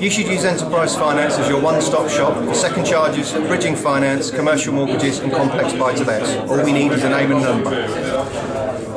You should use Enterprise Finance as your one-stop shop for second charges, bridging finance, commercial mortgages and complex buy-to-lets. All we need is a name and number.